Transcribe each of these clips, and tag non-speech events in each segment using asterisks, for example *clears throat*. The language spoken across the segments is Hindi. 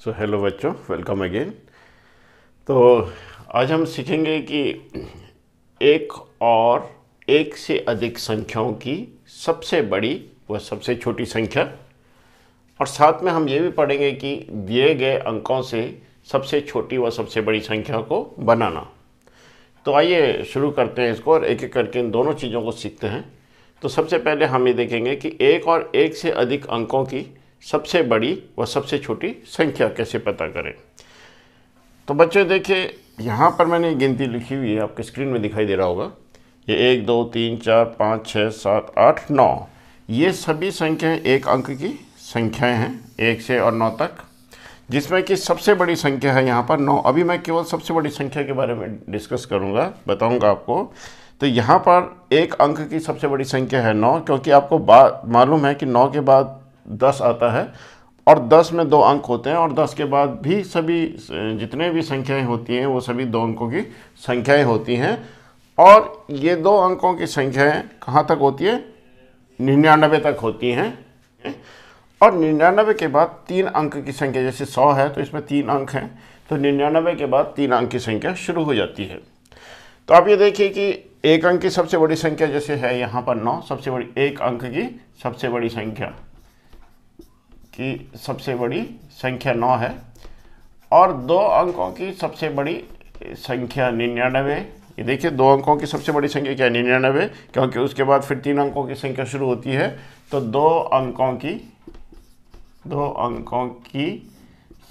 सो हेलो बच्चों वेलकम अगेन तो आज हम सीखेंगे कि एक और एक से अधिक संख्याओं की सबसे बड़ी व सबसे छोटी संख्या। और साथ में हम ये भी पढ़ेंगे कि दिए गए अंकों से सबसे छोटी व सबसे बड़ी संख्या को बनाना। तो आइए शुरू करते हैं इसको और एक एक करके इन दोनों चीज़ों को सीखते हैं। तो सबसे पहले हम ये देखेंगे कि एक और एक से अधिक अंकों की सबसे बड़ी व सबसे छोटी संख्या कैसे पता करें? तो बच्चे, देखिए, यहाँ पर मैंने गिनती लिखी हुई है, आपके स्क्रीन में दिखाई दे रहा होगा। ये एक, दो, तीन, चार, पाँच छः सात, आठ, नौ। ये सभी संख्याएँ एक अंक की संख्याएँ हैं, एक से और नौ तक, जिसमें कि सबसे बड़ी संख्या है यहाँ पर नौ। अभी मैं केवल सबसे बड़ी संख्या के बारे में डिस्कस करूँगा, बताऊँगा आपको। तो यहाँ पर एक अंक की सबसे बड़ी संख्या है नौ, क्योंकि आपको मालूम है कि नौ के बाद दस आता है और दस में दो अंक होते हैं और दस के बाद भी सभी, जितने भी संख्याएँ होती हैं, वो सभी दो अंकों की संख्याएँ होती हैं। और ये दो अंकों की संख्याएँ कहाँ तक होती है? निन्यानबे तक होती हैं। और निन्यानबे के बाद तीन अंक की संख्या, जैसे सौ है तो इसमें तीन अंक हैं। तो निन्यानबे के बाद तीन अंक की संख्या शुरू हो जाती है। तो आप ये देखिए कि एक अंक की सबसे बड़ी संख्या जैसे है यहाँ पर नौ, सबसे बड़ी, एक अंक की सबसे बड़ी संख्या। की सबसे बड़ी संख्या नौ है और दो अंकों की सबसे बड़ी संख्या निन्यानवे ये देखिए, दो अंकों की सबसे बड़ी संख्या क्या है? निन्यानवे, क्योंकि उसके बाद फिर तीन अंकों की संख्या शुरू होती है। तो दो अंकों की, दो अंकों की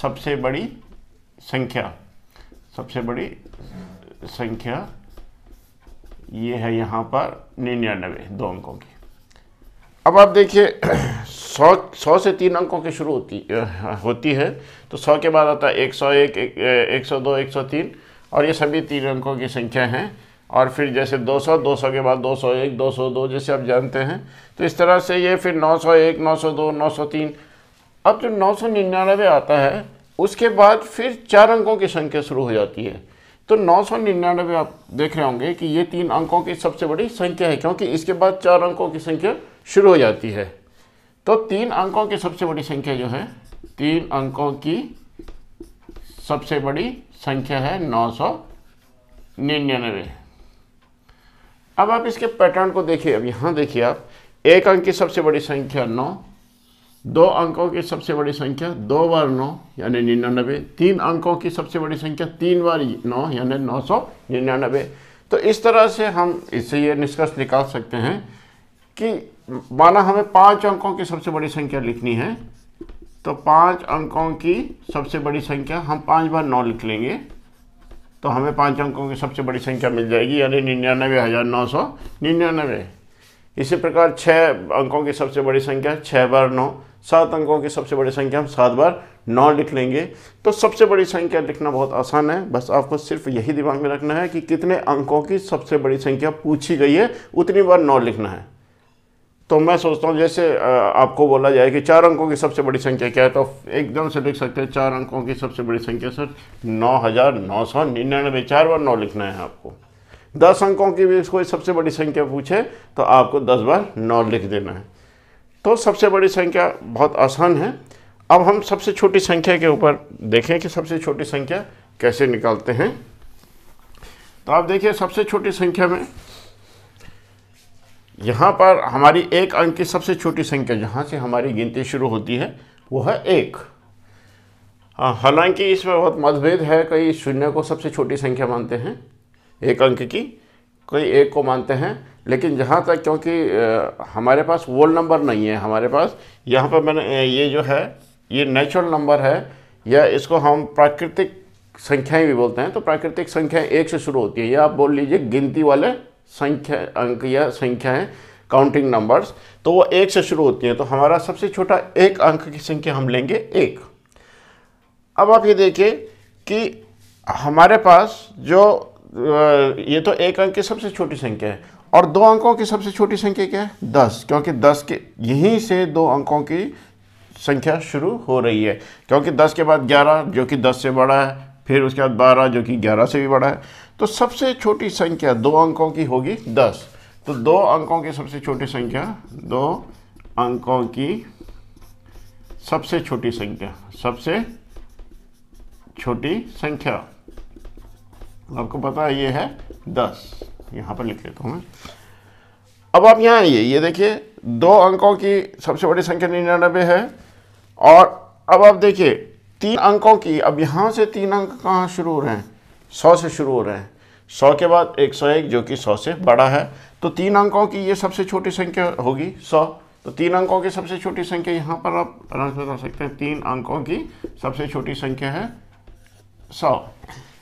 सबसे बड़ी संख्या, सबसे बड़ी संख्या ये है यहाँ पर निन्यानवे, दो अंकों की। अब आप देखिए, *clears throat* सौ सौ से तीन अंकों की शुरू होती होती है। तो सौ के बाद आता है एक सौ एक एक सौ दो, एक सौ तीन, और ये सभी तीन अंकों की संख्या हैं। और फिर जैसे 200 200 के बाद 201 202 जैसे आप जानते हैं। तो इस तरह से ये फिर 901 902 903 अब जो नौ सौ निन्यानवे आता है, उसके बाद फिर चार अंकों की संख्या शुरू हो जाती है। तो नौ सौ निन्यानवे आप देख रहे होंगे कि ये तीन अंकों की सबसे बड़ी संख्या है, क्योंकि इसके बाद चार अंकों की संख्या शुरू हो जाती है। तो तीन अंकों की सबसे बड़ी संख्या जो है, तीन अंकों की सबसे बड़ी संख्या है नौ सौ निन्यानवे। अब आप इसके पैटर्न को देखिए, अब यहाँ देखिए आप, एक अंक की सबसे बड़ी संख्या नौ दो अंकों की सबसे बड़ी संख्या दो बार नौ, यानी निन्यानबे तीन अंकों की सबसे बड़ी संख्या तीन बार नौ, यानी नौ सौ निन्यानबे तो इस तरह से हम इससे ये निष्कर्ष निकाल सकते हैं कि माना हमें पाँच अंकों की सबसे बड़ी संख्या लिखनी है तो पाँच अंकों की सबसे बड़ी संख्या हम पाँच बार नौ लिख लेंगे तो हमें पाँच अंकों की सबसे बड़ी संख्या मिल जाएगी, यानी निन्यानवे हज़ार नौ सौ निन्यानवे। इसी प्रकार छः अंकों की सबसे बड़ी संख्या छः बार नौ, सात अंकों की सबसे बड़ी संख्या हम सात बार नौ लिख लेंगे। तो सबसे बड़ी संख्या लिखना बहुत आसान है, बस आपको सिर्फ़ यही दिमाग में रखना है कि कितने अंकों की सबसे बड़ी संख्या पूछी गई है, उतनी बार नौ लिखना है। तो मैं सोचता हूँ, जैसे आपको बोला जाए कि चार अंकों की सबसे बड़ी संख्या क्या है तो एकदम से लिख सकते हैं, चार अंकों की सबसे बड़ी संख्या, सर, नौ हज़ार नौ सौ निन्यानवे, चार बार नौ लिखना है आपको। दस अंकों की भी कोई सबसे बड़ी संख्या पूछे तो आपको दस बार नौ लिख देना है। तो सबसे बड़ी संख्या बहुत आसान है। अब हम सबसे छोटी संख्या के ऊपर देखें कि सबसे छोटी संख्या कैसे निकालते हैं। तो आप देखिए, सबसे छोटी संख्या में यहाँ पर हमारी एक अंक की सबसे छोटी संख्या, जहाँ से हमारी गिनती शुरू होती है, वो है एक। हालाँकि इसमें बहुत मतभेद है, कई शून्य को सबसे छोटी संख्या मानते हैं। एक अंक की, कोई एक को मानते हैं। लेकिन जहाँ तक, क्योंकि हमारे पास वोल नंबर नहीं है, हमारे पास, यहाँ पर मैंने ये जो है, ये नेचुरल नंबर है, या इसको हम प्राकृतिक संख्याएँ भी बोलते हैं तो प्राकृतिक संख्याएँ एक से शुरू होती है। या आप बोल लीजिए गिनती वाले संख्या, अंक या संख्या है काउंटिंग नंबर्स तो वो एक से शुरू होती हैं। तो हमारा सबसे छोटा एक अंक की संख्या हम लेंगे एक। अब आप ये देखिए कि हमारे पास जो ये तो एक अंक की सबसे छोटी संख्या है। और दो अंकों की सबसे छोटी संख्या क्या है? दस, क्योंकि दस के, यहीं से दो अंकों की संख्या शुरू हो रही है। क्योंकि दस के बाद ग्यारह, जो कि दस से बड़ा है, फिर उसके बाद बारह, जो कि ग्यारह से भी बड़ा है। तो सबसे छोटी संख्या दो अंकों की होगी दस। तो दो अंकों की सबसे छोटी संख्या, दो अंकों की सबसे छोटी संख्या, सबसे छोटी संख्या। आपको पता है, ये है दस। यहाँ पर लिख लेता हूँ मैं। अब आप यहाँ आइए। ये देखिए, दो अंकों की सबसे बड़ी संख्या निन्यानबे है। और अब आप देखिए, तीन अंकों की, अब यहाँ से तीन अंक कहाँ शुरू हो रहे हैं? सौ से शुरू हो रहे हैं। सौ के बाद एक सौ एक, जो कि सौ से बड़ा है। तो तीन अंकों की ये सबसे छोटी संख्या होगी सौ। तो तीन अंकों की सबसे छोटी संख्या यहाँ पर आप आराम से बता सकते हैं। तीन अंकों की सबसे छोटी संख्या है सौ।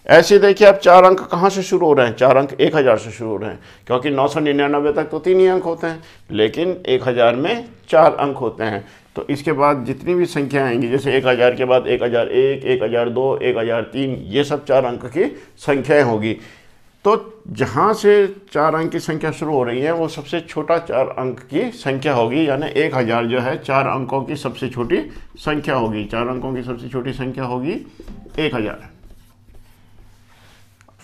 ऐसे देखिए अब चार अंक कहाँ से शुरू हो रहे हैं? चार अंक एक हज़ार से शुरू हो रहे हैं, क्योंकि नौ सौ निन्यानबे तक तो तीन ही अंक होते हैं, लेकिन एक हज़ार में चार अंक होते हैं। तो इसके बाद जितनी भी संख्या आएँगी, जैसे एक हज़ार के बाद एक हज़ार एक एक हज़ार दो, एक हज़ार तीन, ये सब चार अंक की संख्याएँ होगी। तो जहाँ से चार अंक की संख्या शुरू हो रही है, वो सबसे छोटा चार अंक की संख्या होगी, यानी एक हज़ार जो है, चार अंकों की सबसे छोटी संख्या होगी। चार अंकों की सबसे छोटी संख्या होगी एक हज़ार।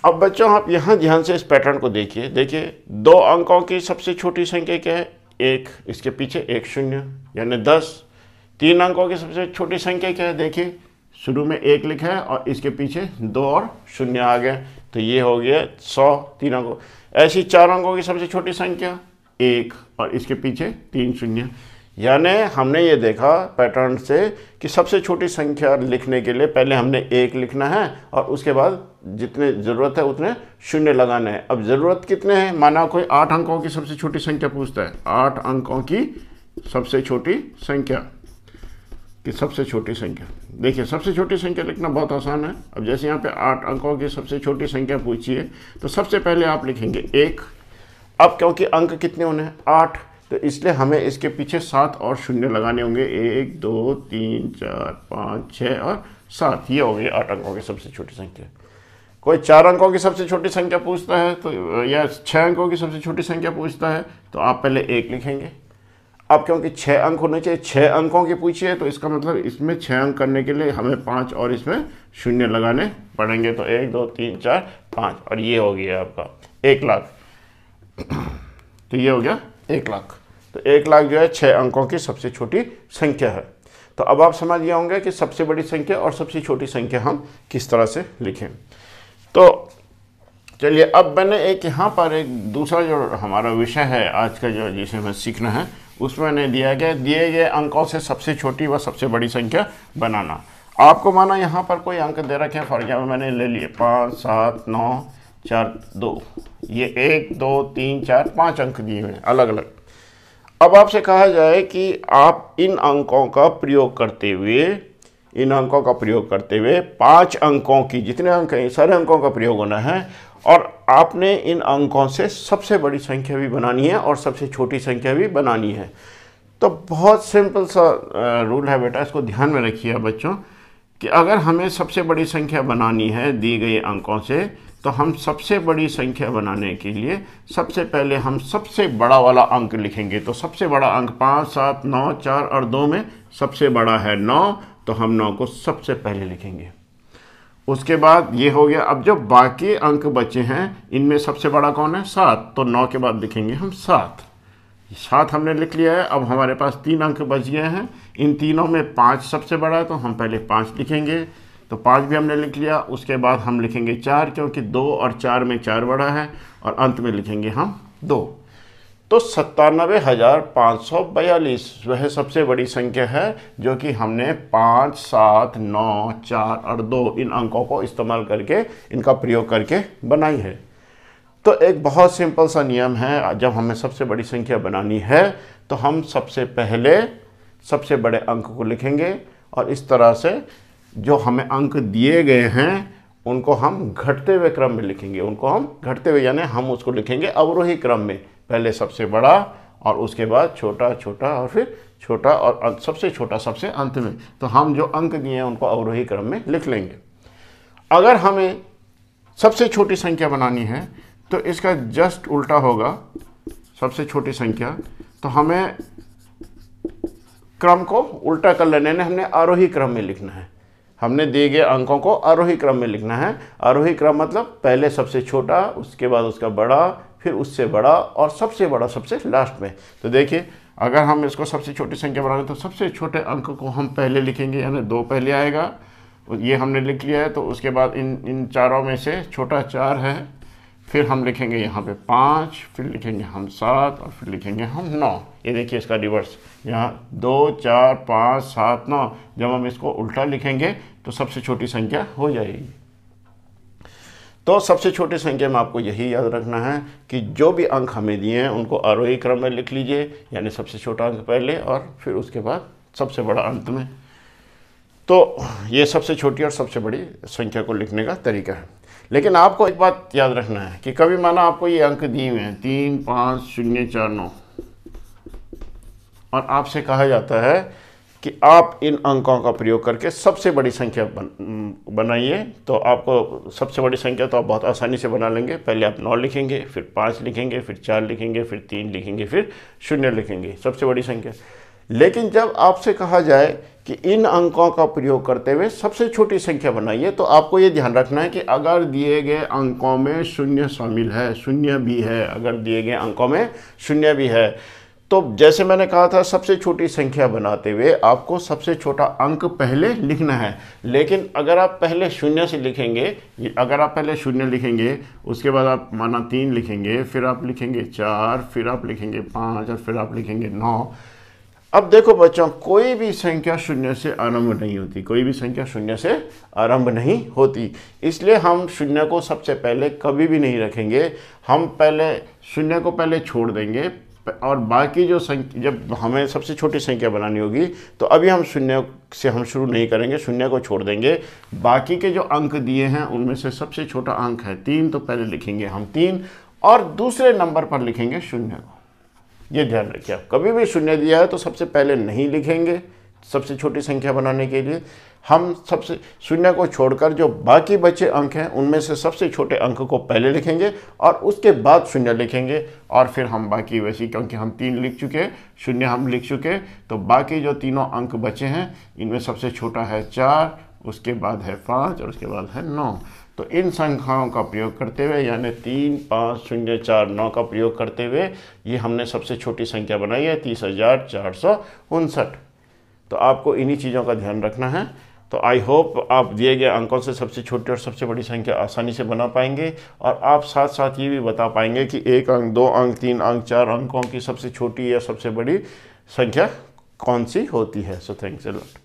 अब बच्चों, आप यहाँ ध्यान से इस पैटर्न को देखिए। देखिए, दो अंकों की सबसे छोटी संख्या क्या है? एक, इसके पीछे एक शून्य, यानी दस। तीन अंकों की सबसे छोटी संख्या क्या है? देखिए, शुरू में एक लिखा है और इसके पीछे दो और शून्य आ गया। तो ये हो गया सौ तीन अंकों। ऐसी चार अंकों की सबसे छोटी संख्या, एक, और इसके पीछे तीन शून्य। यानी हमने ये देखा पैटर्न से कि सबसे छोटी संख्या लिखने के लिए पहले हमने एक लिखना है और उसके बाद जितने ज़रूरत है उतने शून्य लगाने हैं। अब ज़रूरत कितने हैं? माना कोई आठ अंकों की सबसे छोटी संख्या पूछता है। आठ अंकों की सबसे छोटी संख्या। की सबसे छोटी संख्या। देखिए, सबसे छोटी संख्या लिखना बहुत आसान है। अब जैसे यहाँ पे आठ अंकों की सबसे छोटी संख्या पूछिए तो सबसे पहले आप लिखेंगे एक। अब क्योंकि अंक कितने होने हैं? आठ। तो इसलिए हमें इसके पीछे सात और शून्य लगाने होंगे। एक, दो, तीन, चार, पाँच छः और सात। ये हो गए आठ अंकों की सबसे छोटी संख्या। कोई चार अंकों की सबसे छोटी संख्या पूछता है तो या छः अंकों की सबसे छोटी संख्या पूछता है तो आप पहले एक लिखेंगे। अब क्योंकि छः अंक होने चाहिए छः अंकों की पूछिए तो इसका मतलब इसमें छः अंक करने के लिए हमें पाँच और इसमें शून्य लगाने पड़ेंगे। तो एक, दो, तीन, चार, पाँच, और ये हो गया आपका एक लाख। *clears throat* तो ये हो गया एक लाख। तो एक लाख जो है छः अंकों की सबसे छोटी संख्या है। तो अब आप समझ गए होंगे कि सबसे बड़ी संख्या और सबसे छोटी संख्या हम किस तरह से लिखें। तो चलिए, अब मैंने एक यहाँ पर एक दूसरा जो हमारा विषय है, आज का जो जिसे हमें सीखना है, उसमें मैंने दिया गया, दिए गए अंकों से सबसे छोटी व सबसे बड़ी संख्या बनाना। आपको माना यहाँ पर कोई अंक दे रखे हैं? फॉर एग्ज़ाम्पल मैंने ले लिए पाँच, सात, नौ, चार, दो। ये एक, दो, तीन, चार, पाँच अंक दिए हुए अलग अलग अब आपसे कहा जाए कि आप इन अंकों का प्रयोग करते हुए इन अंकों का प्रयोग करते हुए पाँच अंकों की, जितने अंक हैं, सारे अंकों का प्रयोग होना है। और आपने इन अंकों से सबसे बड़ी संख्या भी बनानी है और सबसे छोटी संख्या भी बनानी है। तो बहुत सिंपल सा रूल है बेटा, इसको ध्यान में रखिए बच्चों, कि अगर हमें सबसे बड़ी संख्या बनानी है दी गई अंकों से तो हम सबसे बड़ी संख्या बनाने के लिए सबसे पहले हम सबसे बड़ा वाला अंक लिखेंगे। तो सबसे बड़ा अंक पाँच, सात, नौ, चार और दो में सबसे बड़ा है नौ तो हम नौ को सबसे पहले लिखेंगे। उसके बाद ये हो गया, अब जो बाकी अंक बचे हैं, इनमें सबसे बड़ा कौन है? सात। तो नौ के बाद लिखेंगे हम सात। सात हमने लिख लिया है, अब हमारे पास तीन अंक बच गए हैं। इन तीनों में पाँच सबसे बड़ा है तो हम पहले पाँच लिखेंगे। तो पाँच भी हमने लिख लिया, उसके बाद हम लिखेंगे चार, क्योंकि दो और चार में चार बड़ा है, और अंत में लिखेंगे हम दो। तो सत्तानबे हज़ार पाँच सौ बयालीस वह सबसे बड़ी संख्या है, जो कि हमने पाँच, सात, नौ, चार और दो इन अंकों को इस्तेमाल करके, इनका प्रयोग करके बनाई है। तो एक बहुत सिंपल सा नियम है, जब हमें सबसे बड़ी संख्या बनानी है तो हम सबसे पहले सबसे बड़े अंक को लिखेंगे और इस तरह से जो हमें अंक दिए गए हैं, उनको हम घटते हुए क्रम में लिखेंगे। उनको हम घटते हुए, यानी हम उसको लिखेंगे अवरोही क्रम में। पहले सबसे बड़ा और उसके बाद छोटा छोटा और फिर छोटा और सबसे छोटा, सबसे अंत में। तो हम जो अंक दिए हैं, उनको अवरोही क्रम में लिख लेंगे। अगर हमें सबसे छोटी संख्या बनानी है तो इसका जस्ट उल्टा होगा, सबसे छोटी संख्या। तो हमें क्रम को उल्टा कर लेने हमने आरोही क्रम में लिखना है। हमने दिए गए अंकों को आरोही क्रम में लिखना है। आरोही क्रम मतलब पहले सबसे छोटा, उसके बाद उसका बड़ा फिर उससे बड़ा और सबसे बड़ा, सबसे लास्ट में। तो देखिए, अगर हम इसको सबसे छोटी संख्या बनाएँगे तो सबसे छोटे अंक को हम पहले लिखेंगे, यानी दो पहले आएगा ये हमने लिख लिया है तो उसके बाद इन इन चारों में से छोटा चार है, फिर हम लिखेंगे यहाँ पे पाँच, फिर लिखेंगे हम सात, और फिर लिखेंगे हम नौ। ये देखिए इसका रिवर्स यहाँ दो, चार, पाँच, सात, नौ, जब हम इसको उल्टा लिखेंगे तो सबसे छोटी संख्या हो जाएगी। तो सबसे छोटी संख्या में आपको यही याद रखना है कि जो भी अंक हमें दिए हैं, उनको आरोही क्रम में लिख लीजिए, यानी सबसे छोटा अंक पहले और फिर उसके बाद सबसे बड़ा अंत में। तो ये सबसे छोटी और सबसे बड़ी संख्या को लिखने का तरीका है। लेकिन आपको एक बात याद रखना है कि कभी माना आपको ये अंक दिए हुए हैं, तीन, पाँच, शून्य, चार, नौ, और आपसे कहा जाता है कि आप इन अंकों का प्रयोग करके सबसे बड़ी संख्या बन, बनाइए। तो आपको सबसे बड़ी संख्या तो आप बहुत आसानी से बना लेंगे। पहले आप नौ लिखेंगे फिर पाँच लिखेंगे फिर चार लिखेंगे फिर तीन लिखेंगे फिर शून्य लिखेंगे। सबसे बड़ी संख्या। लेकिन जब आपसे कहा जाए कि इन अंकों का प्रयोग करते हुए सबसे छोटी संख्या बनाइए तो आपको ये ध्यान रखना है कि अगर दिए गए अंकों में शून्य शामिल है शून्य भी है अगर दिए गए अंकों में शून्य भी है तो जैसे मैंने कहा था, सबसे छोटी संख्या बनाते हुए आपको सबसे छोटा अंक पहले लिखना है। लेकिन अगर आप पहले शून्य से लिखेंगे अगर आप पहले शून्य लिखेंगे, उसके बाद आप माना तीन लिखेंगे, फिर आप लिखेंगे चार, फिर आप लिखेंगे पाँच और फिर आप लिखेंगे नौ। अब देखो बच्चों, कोई भी संख्या शून्य से आरंभ नहीं होती, कोई भी संख्या शून्य से आरंभ नहीं होती। इसलिए हम शून्य को सबसे पहले कभी भी नहीं रखेंगे। हम पहले शून्य को पहले छोड़ देंगे और बाकी जो संख्या जब हमें सबसे छोटी संख्या बनानी होगी तो अभी हम शून्य से हम शुरू नहीं करेंगे, शून्य को छोड़ देंगे। बाकी के जो अंक दिए हैं, उनमें से सबसे छोटा अंक है तीन तो पहले लिखेंगे हम तीन, और दूसरे नंबर पर लिखेंगे शून्य को। ये ध्यान रखिए आप कभी भी शून्य दिया है तो सबसे पहले नहीं लिखेंगे। सबसे छोटी संख्या बनाने के लिए, हम सबसे, शून्य को छोड़कर जो बाकी बचे अंक हैं, उनमें से सबसे छोटे अंक को पहले लिखेंगे और उसके बाद शून्य लिखेंगे। और फिर हम बाकी वैसी, क्योंकि हम तीन लिख चुके हैं, शून्य हम लिख चुके तो बाकी जो तीनों अंक बचे हैं, इनमें सबसे छोटा है चार, उसके बाद है पाँच और उसके बाद है नौ। तो इन संख्याओं का प्रयोग करते हुए, यानी तीन, पाँच, शून्य, चार, नौ का प्रयोग करते हुए, ये हमने सबसे छोटी संख्या बनाई है, तीस हज़ार चार सौ उनसठ। तो आपको इन्हीं चीज़ों का ध्यान रखना है। तो आई होप आप दिए गए अंकों से सबसे छोटी और सबसे बड़ी संख्या आसानी से बना पाएँगे और आप साथ साथ ये भी बता पाएँगे कि एक अंक, दो अंक, तीन अंक, चार अंकों की सबसे छोटी या सबसे बड़ी संख्या कौन सी होती है। So thanks lot